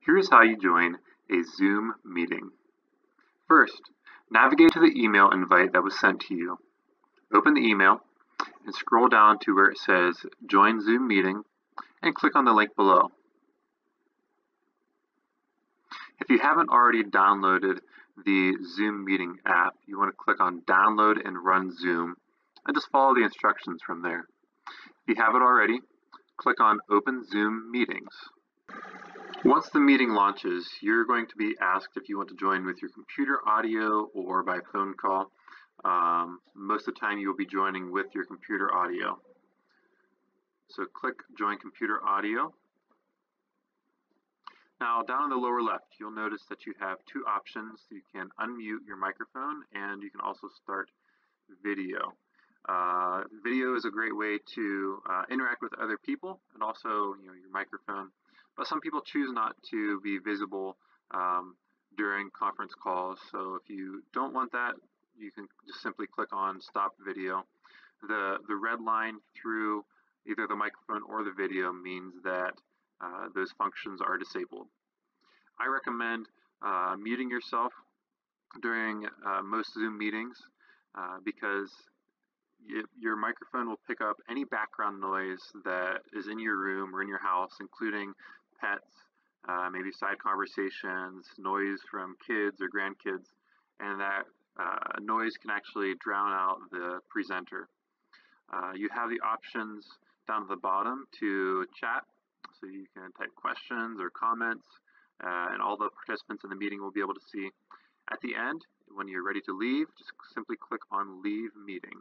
Here's how you join a Zoom meeting. First, navigate to the email invite that was sent to you. Open the email and scroll down to where it says Join Zoom Meeting and click on the link below. If you haven't already downloaded the Zoom Meeting app, you want to click on Download and Run Zoom and just follow the instructions from there. If you have it already, click on Open Zoom Meetings. Once the meeting launches, you're going to be asked if you want to join with your computer audio or by phone call. Um, most of the time you will be joining with your computer audio. So click Join Computer Audio. Now down in the lower left, you'll notice that you have two options. You can unmute your microphone and you can also start video. Uh, video is a great way to uh, interact with other people and also you know, your microphone but some people choose not to be visible um, during conference calls. So if you don't want that, you can just simply click on stop video. The, the red line through either the microphone or the video means that uh, those functions are disabled. I recommend uh, muting yourself during uh, most Zoom meetings uh, because your microphone will pick up any background noise that is in your room or in your house, including pets, uh, maybe side conversations, noise from kids or grandkids, and that uh, noise can actually drown out the presenter. Uh, you have the options down at the bottom to chat, so you can type questions or comments, uh, and all the participants in the meeting will be able to see. At the end, when you're ready to leave, just simply click on Leave Meeting.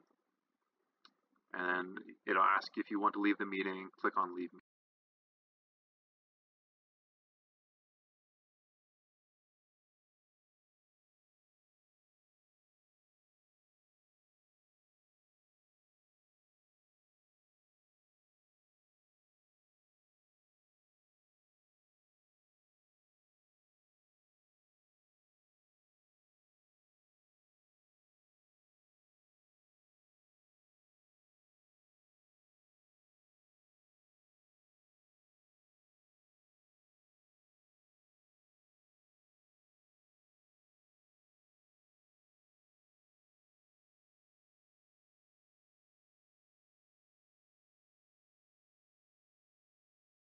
And it'll ask if you want to leave the meeting, click on Leave Meeting.